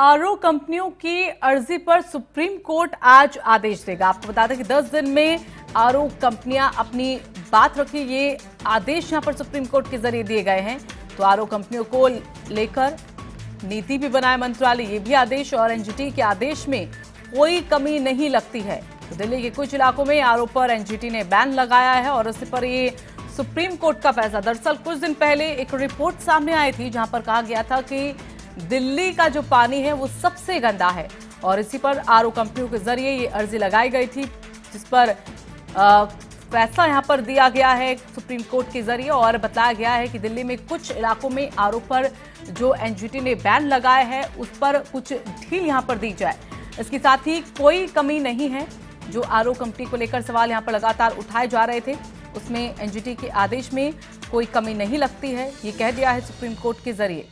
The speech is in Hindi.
आरओ कंपनियों की अर्जी पर सुप्रीम कोर्ट आज आदेश देगा। आपको बता दें कि 10 दिन में आरओ कंपनियाँ अपनी बात रखी, ये आदेश यहाँ पर सुप्रीम कोर्ट के ज़रिए दिए गए हैं। तो आरओ कंपनियों को लेकर नीति भी बनाए मंत्रालय, ये भी आदेश, और एनजीटी के आदेश में कोई कमी नहीं लगती है। तो दिल्ली के कुछ इलाकों में आरओ पर एनजीटी ने बैन लगाया है, और इस पर ये सुप्रीम कोर्ट का फैसला। दरअसल कुछ दिन पहले एक रिपोर्ट सामने आई थी, जहाँ पर कहा गया था कि दिल्ली का जो पानी है वो सबसे गंदा है। और इसी पर आरओ कंपनियों के ज़रिए ये अर्जी लगाई गई थी, जिस पर फैसला यहाँ पर दिया गया है सुप्रीम कोर्ट के ज़रिए और बताया गया है कि दिल्ली में कुछ इलाकों में आरओ पर जो एनजीटी ने बैन लगाया है, उस पर कुछ ढील यहाँ पर दी जाए। इसके साथ ही कोई कमी नहीं है, जो आरओ कंपनी को लेकर सवाल यहाँ पर लगातार उठाए जा रहे थे, उसमें एनजीटी के आदेश में कोई कमी नहीं लगती है, ये कह दिया है सुप्रीम कोर्ट के ज़रिए।